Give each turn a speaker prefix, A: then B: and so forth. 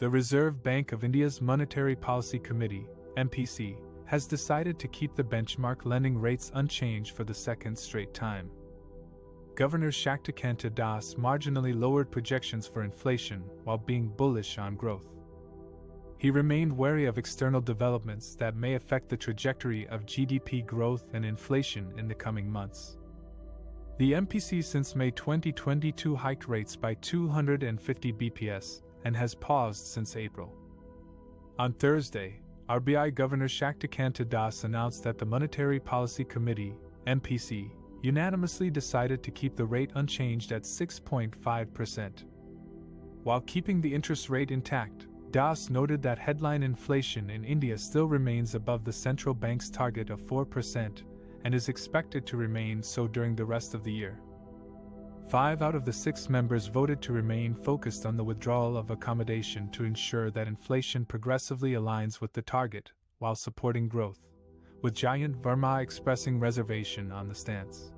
A: The Reserve Bank of India's Monetary Policy Committee, MPC, has decided to keep the benchmark lending rates unchanged for the second straight time. Governor Shaktikanta Das marginally lowered projections for inflation while being bullish on growth. He remained wary of external developments that may affect the trajectory of GDP growth and inflation in the coming months. The MPC since May 2022 hiked rates by 250 BPS and has paused since April. On Thursday, RBI Governor Shaktikanta Das announced that the Monetary Policy Committee, MPC, unanimously decided to keep the rate unchanged at 6.5%. While keeping the interest rate intact, Das noted that headline inflation in India still remains above the central bank's target of 4% and is expected to remain so during the rest of the year. Five out of the six members voted to remain focused on the withdrawal of accommodation to ensure that inflation progressively aligns with the target, while supporting growth, with Jayant Varma expressing reservation on the stance.